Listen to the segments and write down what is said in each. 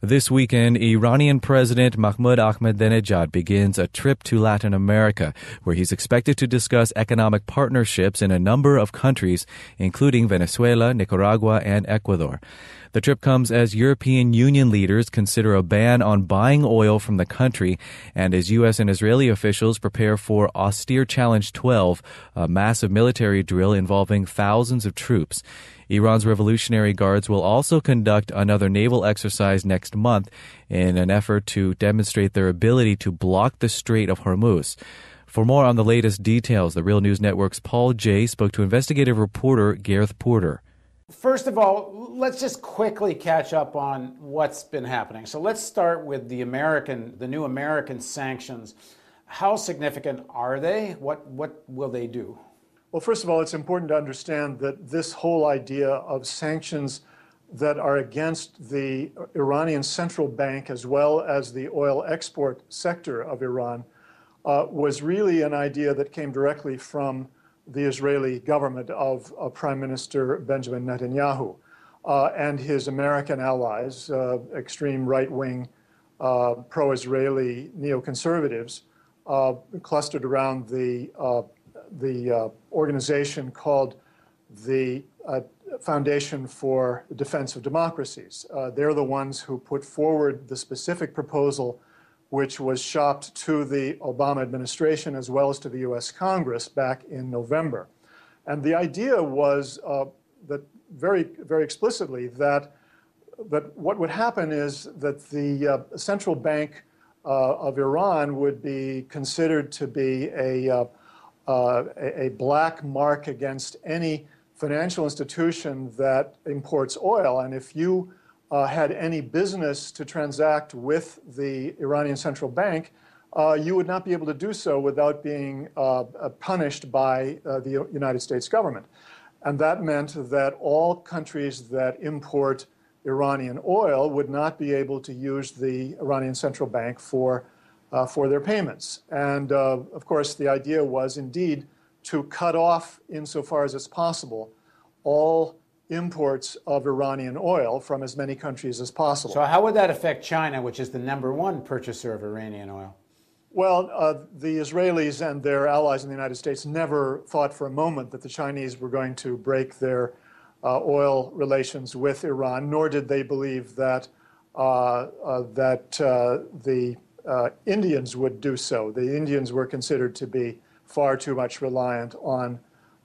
This weekend, Iranian President Mahmoud Ahmadinejad begins a trip to Latin America, where he's expected to discuss economic partnerships in a number of countries, including Venezuela, Nicaragua, and Ecuador. The trip comes as European Union leaders consider a ban on buying oil from the country and as U.S. and Israeli officials prepare for Austere Challenge 12, a massive military drill involving thousands of troops. Iran's Revolutionary Guards will also conduct another naval exercise next month in an effort to demonstrate their ability to block the Strait of Hormuz. For more on the latest details, the Real News Network's Paul Jay spoke to investigative reporter Gareth Porter. First of all, let's just quickly catch up on what's been happening. So let's start with the American, the new American sanctions. How significant are they? What what will they do? Well, first of all, it's important to understand that this whole idea of sanctions that are against the Iranian central bank as well as the oil export sector of Iran uh, was really an idea that came directly from the Israeli government of, Prime Minister Benjamin Netanyahu uh, and his American allies, uh, extreme right wing uh, pro Israeli neoconservatives, uh, clustered around the uh, the uh, organization called the Foundation for Defense of Democracies. They're the ones who put forward the specific proposal, which was shopped to the Obama administration as well as to the US Congress back in November. And the idea was uh, that very, very explicitly that, that what would happen is that the uh, central bank uh, of Iran would be considered to be a uh, a, a, black mark against any financial institution that imports oil. And if you uh, had any business to transact with the Iranian central bank, uh, you would not be able to do so without being uh, uh, punished by uh, the United States government. And that meant that all countries that import Iranian oil would not be able to use the Iranian central bank for uh, for their payments. And of course, the idea was indeed to cut off, insofar as it's possible, all imports of Iranian oil from as many countries as possible. So, how would that affect China, which is the number one purchaser of Iranian oil? Well, uh, the Israelis and their allies in the United States never thought for a moment that the Chinese were going to break their uh, oil relations with Iran, nor did they believe that uh, uh that uh, the uh, Indians would do so. The Indians were considered to be far too much reliant on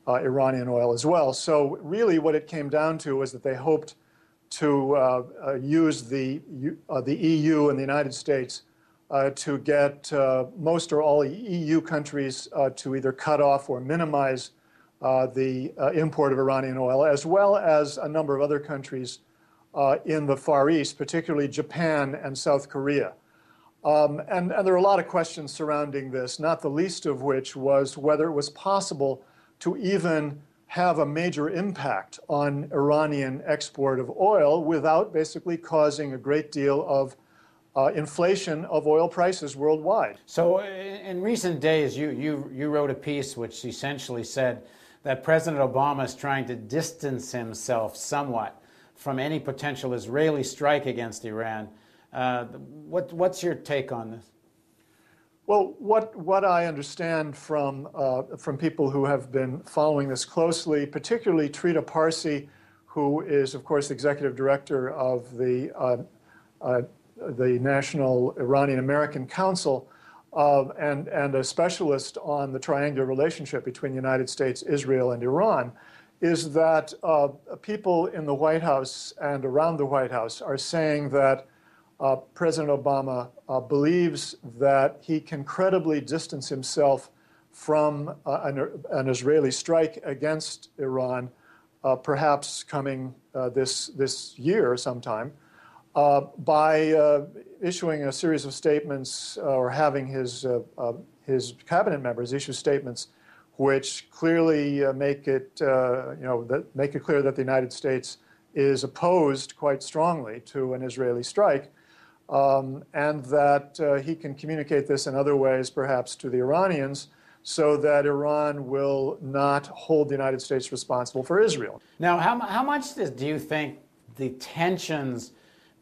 uh, Iranian oil as well. So really what it came down to was that they hoped to uh, uh use the, uh, the EU and the United States uh, to get most or all EU countries to either cut off or minimize the import of Iranian oil, as well as a number of other countries in the Far East, particularly Japan and South Korea. Um, and, and, there are a lot of questions surrounding this, not the least of which was whether it was possible to even have a major impact on Iranian export of oil without basically causing a great deal of uh, inflation of oil prices worldwide. So, in recent days, you, you, you wrote a piece which essentially said that President Obama is trying to distance himself somewhat from any potential Israeli strike against Iran. Uh, what, what's your take on this? Well, what, what I understand from, uh, from people who have been following this closely, particularly Trita Parsi, who is, of course, executive director of the, uh, uh, the National Iranian American Council, uh, and, and a specialist on the triangular relationship between the United States, Israel, and Iran, is that uh, people in the White House and around the White House are saying that uh, President Obama uh, believes that he can credibly distance himself from uh, an, an, Israeli strike against Iran, uh, perhaps coming uh, this, this year sometime, uh, by issuing a series of statements or having his, his cabinet members issue statements which clearly make it, you know, that make it clear that the United States is opposed quite strongly to an Israeli strike um, and that uh, he can communicate this in other ways, perhaps to the Iranians, so that Iran will not hold the United States responsible for Israel. Now, how, how much do you think the tensions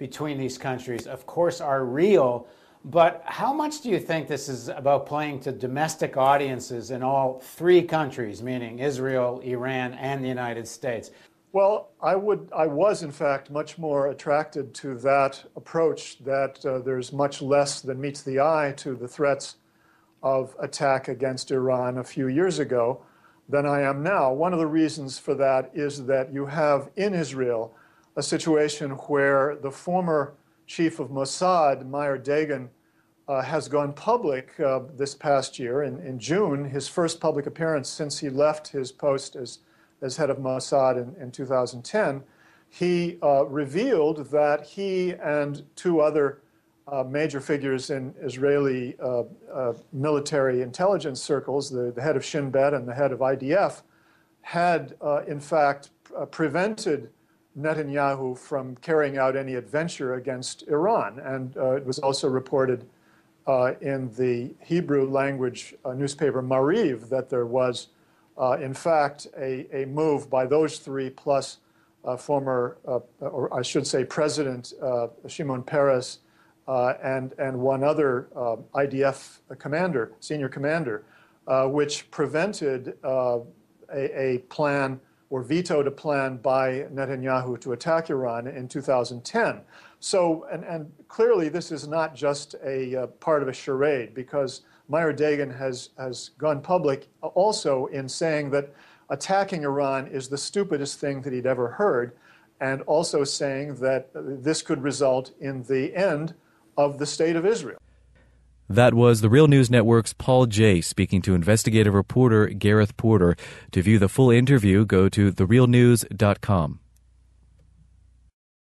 between these countries, of course, are real. But how much do you think this is about playing to domestic audiences in all three countries, meaning Israel, Iran, and the United States? Well, I would, I was in fact much more attracted to that approach that uh, there's much less than meets the eye to the threats of attack against Iran a few years ago than I am now. One of the reasons for that is that you have in Israel a situation where the former chief of Mossad, Meir Dagan, uh, has gone public uh, this past year in, in June, his first public appearance since he left his post as, as head of Mossad in, in 2010. He uh, revealed that he and two other uh, major figures in Israeli uh, uh, military intelligence circles, the, the, head of Shin Bet and the head of IDF, had in fact prevented Netanyahu from carrying out any adventure against Iran. And uh, it was also reported uh, in the Hebrew language uh, newspaper Maariv that there was, uh, in fact, a, a move by those three plus uh, former, uh, or I should say, President Shimon Peres and, and one other IDF commander, senior commander, which prevented a, a plan or vetoed a plan by Netanyahu to attack Iran in 2010. So, and, and clearly this is not just a uh, part of a charade because Meir Dagan has, has gone public also in saying that attacking Iran is the stupidest thing that he'd ever heard, and also saying that this could result in the end of the state of Israel. That was the Real News Network's Paul Jay speaking to investigative reporter Gareth Porter. To view the full interview, go to therealnews.com.